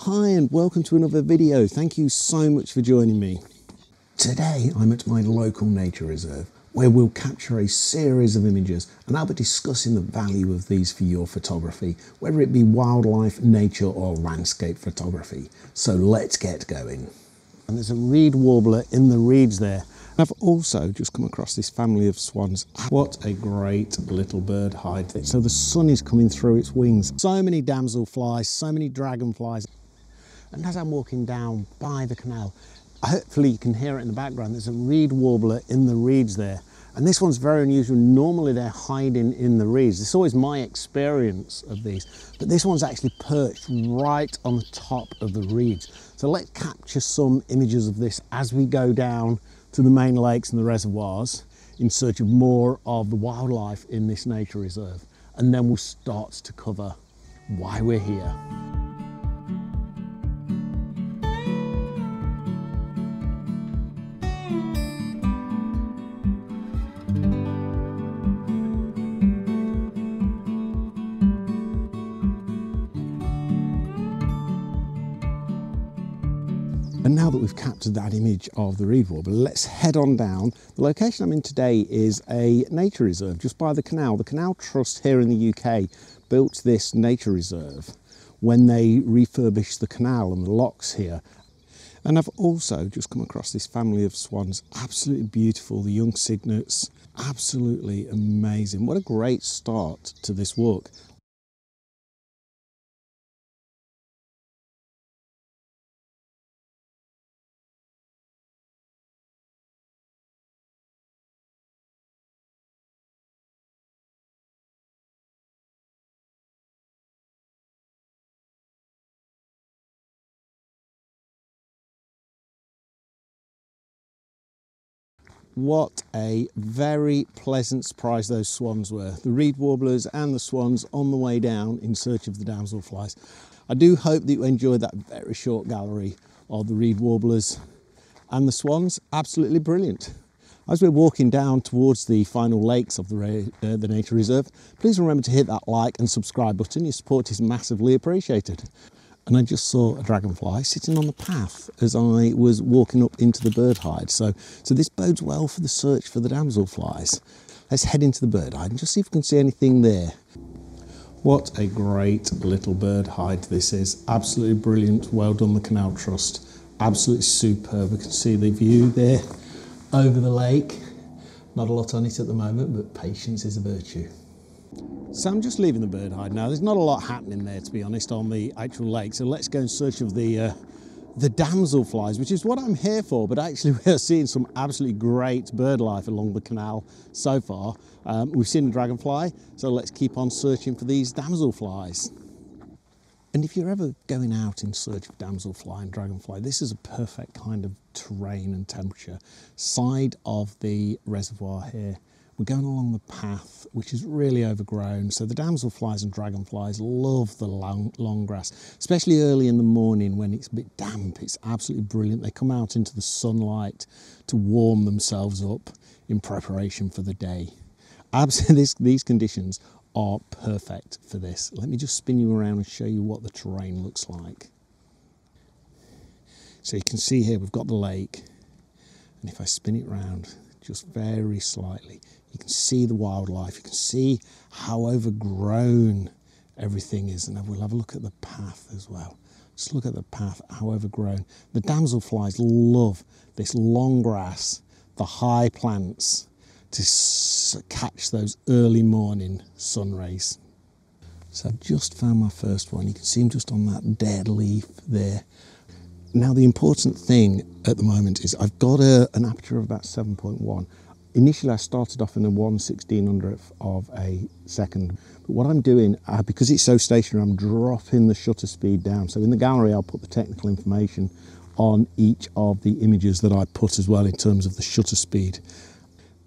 Hi and welcome to another video. Thank you so much for joining me. Today I'm at my local nature reserve where we'll capture a series of images and I'll be discussing the value of these for your photography, whether it be wildlife, nature or landscape photography. So let's get going. And there's a reed warbler in the reeds there. I've also just come across this family of swans. What a great little bird hide. So the sun is coming through its wings. So many damselflies, so many dragonflies. And as I'm walking down by the canal, hopefully you can hear it in the background, there's a reed warbler in the reeds there. And this one's very unusual. Normally they're hiding in the reeds. It's always my experience of these. But this one's actually perched right on the top of the reeds. So let's capture some images of this as we go down to the main lakes and the reservoirs in search of more of the wildlife in this nature reserve. And then we'll start to cover why we're here. That image of the reed warbler, let's head on down. The location I'm in today is a nature reserve just by the canal. The Canal Trust here in the UK built this nature reserve when they refurbished the canal and the locks here. And I've also just come across this family of swans, absolutely beautiful, the young cygnets, absolutely amazing. What a great start to this walk. What a very pleasant surprise those swans were. The reed warblers and the swans on the way down in search of the damselflies. I do hope that you enjoyed that very short gallery of the reed warblers and the swans. Absolutely brilliant. As we're walking down towards the final lakes of the, uh, the nature reserve, please remember to hit that like and subscribe button. Your support is massively appreciated and I just saw a dragonfly sitting on the path as I was walking up into the bird hide. So, so this bodes well for the search for the damselflies. Let's head into the bird hide and just see if we can see anything there. What a great little bird hide this is. Absolutely brilliant. Well done, the Canal Trust. Absolutely superb. We can see the view there over the lake. Not a lot on it at the moment, but patience is a virtue. So I'm just leaving the bird hide now. There's not a lot happening there, to be honest, on the actual lake. So let's go in search of the uh, the damselflies, which is what I'm here for. But actually, we're seeing some absolutely great bird life along the canal so far. Um, we've seen a dragonfly, so let's keep on searching for these damselflies. And if you're ever going out in search of damselfly and dragonfly, this is a perfect kind of terrain and temperature. Side of the reservoir here we're going along the path, which is really overgrown. So the damselflies and dragonflies love the long, long grass, especially early in the morning when it's a bit damp. It's absolutely brilliant. They come out into the sunlight to warm themselves up in preparation for the day. Absolutely, these conditions are perfect for this. Let me just spin you around and show you what the terrain looks like. So you can see here we've got the lake, and if I spin it round just very slightly, you can see the wildlife, you can see how overgrown everything is. And we'll have a look at the path as well. Just look at the path, how overgrown. The damselflies love this long grass, the high plants, to catch those early morning sun rays. So I've just found my first one. You can see him just on that dead leaf there. Now the important thing at the moment is I've got a, an aperture of about 7.1 Initially, I started off in a 1 1600th of a second. But what I'm doing, uh, because it's so stationary, I'm dropping the shutter speed down. So in the gallery, I'll put the technical information on each of the images that I put as well in terms of the shutter speed.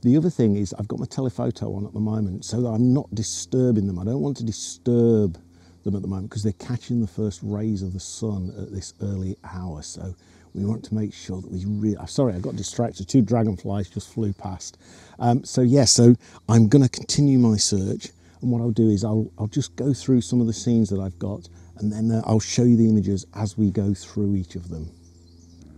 The other thing is I've got my telephoto on at the moment so I'm not disturbing them. I don't want to disturb them at the moment because they're catching the first rays of the sun at this early hour. So we want to make sure that we really, sorry, I got distracted. Two dragonflies just flew past. Um, so yeah, so I'm going to continue my search. And what I'll do is I'll, I'll just go through some of the scenes that I've got and then uh, I'll show you the images as we go through each of them.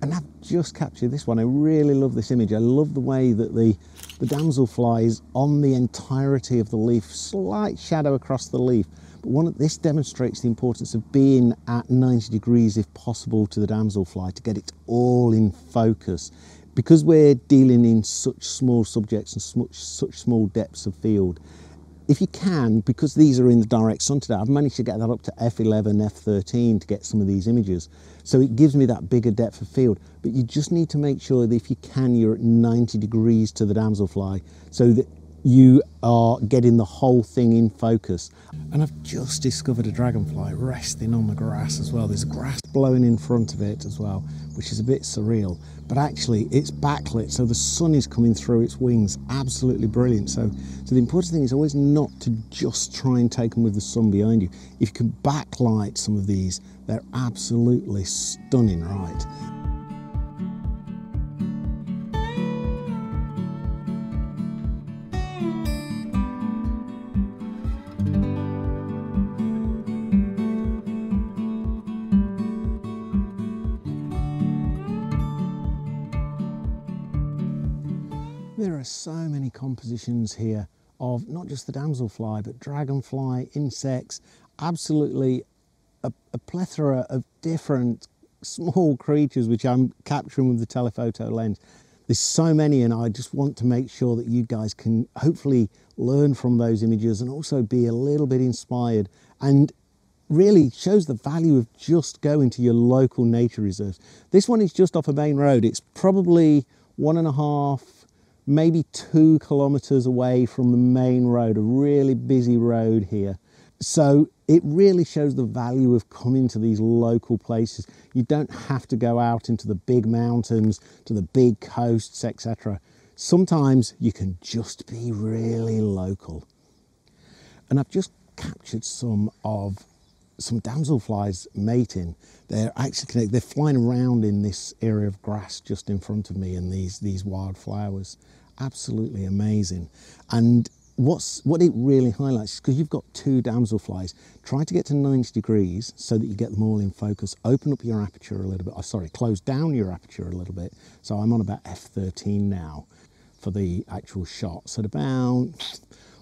And I've just captured this one. I really love this image. I love the way that the, the damselfly is on the entirety of the leaf, slight shadow across the leaf. But one, this demonstrates the importance of being at 90 degrees if possible to the damselfly fly to get it all in focus. Because we're dealing in such small subjects and such, such small depths of field, if you can, because these are in the direct sun today, I've managed to get that up to f11, f13 to get some of these images. So it gives me that bigger depth of field. But you just need to make sure that if you can, you're at 90 degrees to the damselfly so that you are getting the whole thing in focus. And I've just discovered a dragonfly resting on the grass as well. There's grass blowing in front of it as well, which is a bit surreal. But actually, it's backlit, so the sun is coming through its wings. Absolutely brilliant. So, so the important thing is always not to just try and take them with the sun behind you. If you can backlight some of these, they're absolutely stunning, right? Are so many compositions here of not just the damselfly, but dragonfly, insects, absolutely a, a, plethora of different small creatures which I'm capturing with the telephoto lens. There's so many and I just want to make sure that you guys can hopefully learn from those images and also be a little bit inspired and really shows the value of just going to your local nature reserves. This one is just off a main road. It's probably one and a half, maybe two kilometers away from the main road, a really busy road here. So it really shows the value of coming to these local places. You don't have to go out into the big mountains, to the big coasts, etc. Sometimes you can just be really local. And I've just captured some of some damselflies mating. They're actually they're flying around in this area of grass just in front of me and these these wildflowers absolutely amazing. And what's what it really highlights because you've got two damselflies, try to get to 90 degrees so that you get them all in focus. Open up your aperture a little bit. Oh, sorry, close down your aperture a little bit. So I'm on about f13 now for the actual shot. So at about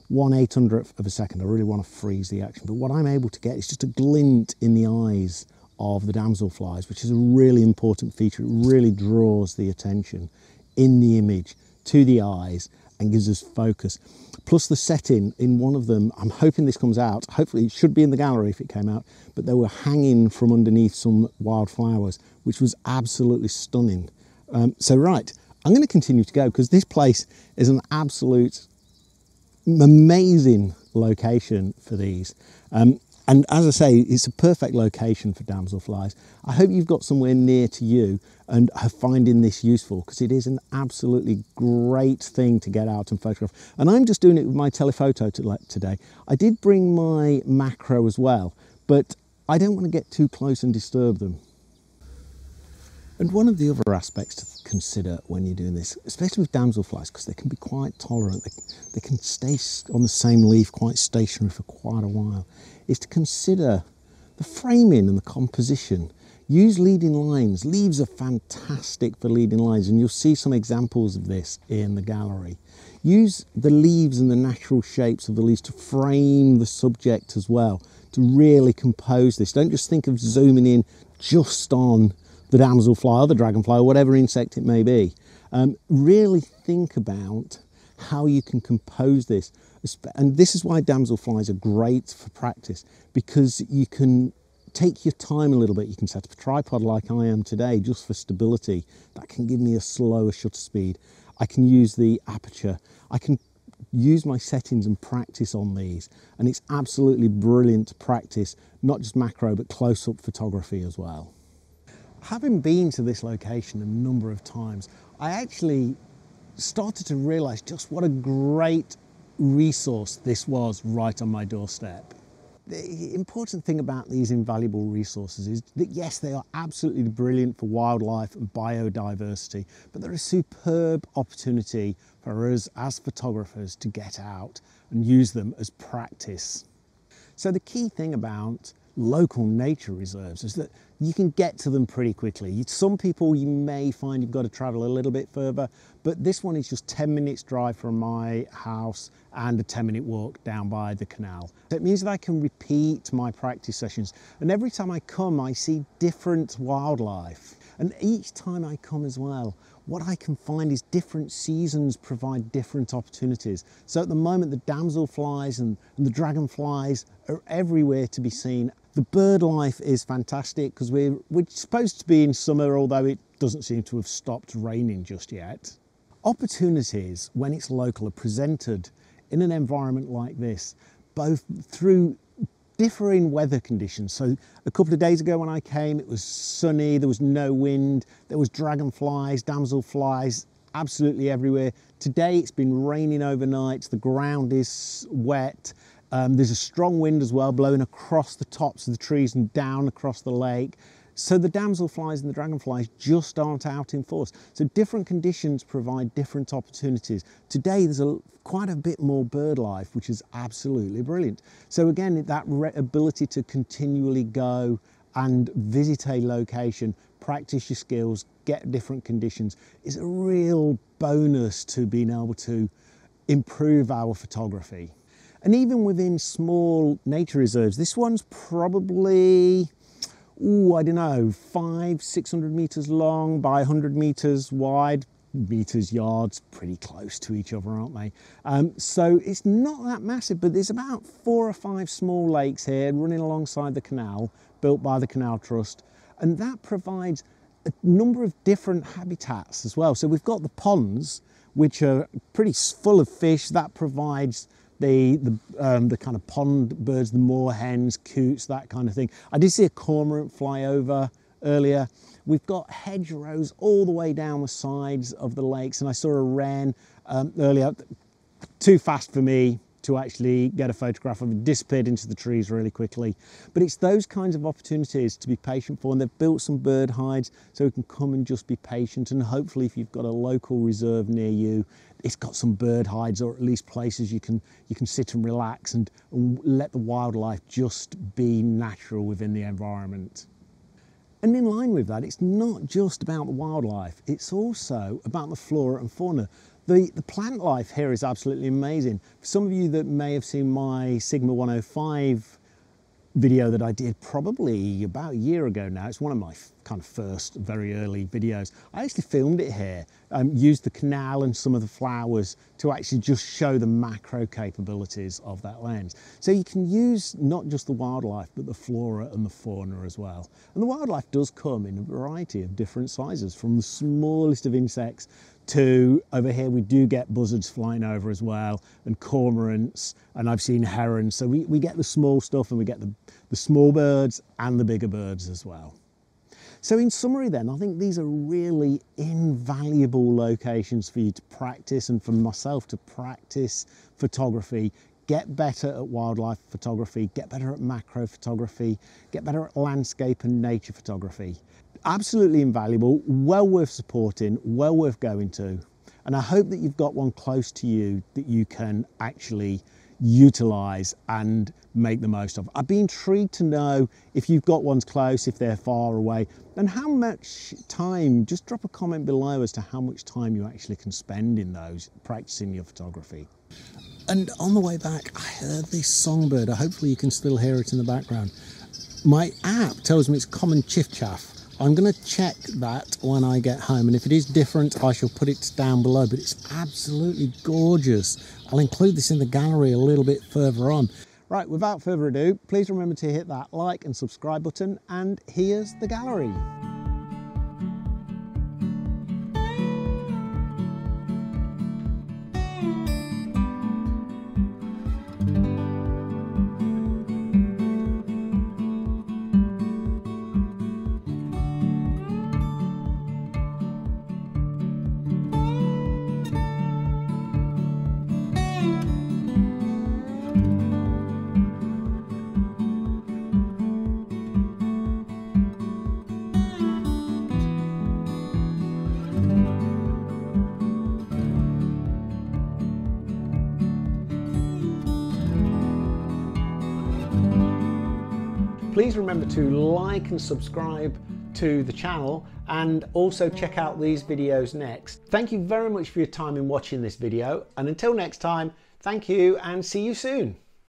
one eight hundredth of a second, I really want to freeze the action. But what I'm able to get is just a glint in the eyes of the damselflies, which is a really important feature. It really draws the attention in the image to the eyes and gives us focus. Plus the setting in one of them, I'm hoping this comes out, hopefully it should be in the gallery if it came out, but they were hanging from underneath some wildflowers, which was absolutely stunning. Um, so right, I'm going to continue to go because this place is an absolute amazing location for these. Um, and as I say, it's a perfect location for damselflies. I hope you've got somewhere near to you and are finding this useful because it is an absolutely great thing to get out and photograph. And I'm just doing it with my telephoto today. I did bring my macro as well, but I don't want to get too close and disturb them. And one of the other aspects to consider when you're doing this, especially with damselflies, because they can be quite tolerant, they, they can stay on the same leaf quite stationary for quite a while, is to consider the framing and the composition. Use leading lines. Leaves are fantastic for leading lines, and you'll see some examples of this in the gallery. Use the leaves and the natural shapes of the leaves to frame the subject as well, to really compose this. Don't just think of zooming in just on the damselfly or the dragonfly or whatever insect it may be. Um, really think about how you can compose this. And this is why damselflies are great for practice because you can take your time a little bit. You can set up a tripod like I am today just for stability. That can give me a slower shutter speed. I can use the aperture. I can use my settings and practice on these. And it's absolutely brilliant to practice, not just macro, but close-up photography as well. Having been to this location a number of times, I actually started to realize just what a great resource this was right on my doorstep. The important thing about these invaluable resources is that yes, they are absolutely brilliant for wildlife and biodiversity, but they're a superb opportunity for us as photographers to get out and use them as practice. So the key thing about local nature reserves is that you can get to them pretty quickly. Some people you may find you've got to travel a little bit further, but this one is just 10 minutes drive from my house and a 10 minute walk down by the canal. It means that I can repeat my practice sessions and every time I come I see different wildlife and each time I come as well what I can find is different seasons provide different opportunities. So at the moment, the damselflies and, and the dragonflies are everywhere to be seen. The bird life is fantastic because we're, we're supposed to be in summer, although it doesn't seem to have stopped raining just yet. Opportunities, when it's local, are presented in an environment like this, both through differing weather conditions. So a couple of days ago when I came, it was sunny, there was no wind, there was dragonflies, damselflies, absolutely everywhere. Today it's been raining overnight, the ground is wet, um, there's a strong wind as well blowing across the tops of the trees and down across the lake. So the damselflies and the dragonflies just aren't out in force. So different conditions provide different opportunities. Today there's a, quite a bit more bird life, which is absolutely brilliant. So again, that ability to continually go and visit a location, practice your skills, get different conditions is a real bonus to being able to improve our photography. And even within small nature reserves, this one's probably ooh, I don't know, five, 600 meters long by 100 meters wide, meters, yards, pretty close to each other, aren't they? Um, so it's not that massive, but there's about four or five small lakes here running alongside the canal, built by the Canal Trust, and that provides a number of different habitats as well. So we've got the ponds, which are pretty full of fish. That provides the, the, um, the kind of pond birds, the moorhens, coots, that kind of thing. I did see a cormorant fly over earlier. We've got hedgerows all the way down the sides of the lakes and I saw a wren um, earlier, too fast for me, to actually get a photograph of it, disappeared into the trees really quickly. But it's those kinds of opportunities to be patient for and they've built some bird hides so we can come and just be patient and hopefully if you've got a local reserve near you, it's got some bird hides or at least places you can you can sit and relax and, and let the wildlife just be natural within the environment. And in line with that, it's not just about the wildlife, it's also about the flora and fauna. The, the plant life here is absolutely amazing. For some of you that may have seen my Sigma 105 video that I did probably about a year ago now. It's one of my kind of first very early videos. I actually filmed it here, um, used the canal and some of the flowers to actually just show the macro capabilities of that lens. So you can use not just the wildlife, but the flora and the fauna as well. And the wildlife does come in a variety of different sizes, from the smallest of insects to over here we do get buzzards flying over as well and cormorants and I've seen herons so we, we get the small stuff and we get the, the small birds and the bigger birds as well. So in summary then I think these are really invaluable locations for you to practice and for myself to practice photography get better at wildlife photography, get better at macro photography, get better at landscape and nature photography absolutely invaluable, well worth supporting, well worth going to. And I hope that you've got one close to you that you can actually utilize and make the most of. I'd be intrigued to know if you've got ones close, if they're far away, and how much time, just drop a comment below as to how much time you actually can spend in those practicing your photography. And on the way back, I heard this songbird. Hopefully you can still hear it in the background. My app tells me it's common chiffchaff. I'm going to check that when I get home and if it is different I shall put it down below but it's absolutely gorgeous. I'll include this in the gallery a little bit further on. Right, without further ado, please remember to hit that like and subscribe button and here's the gallery. Please remember to like and subscribe to the channel and also check out these videos next. Thank you very much for your time in watching this video and until next time, thank you and see you soon.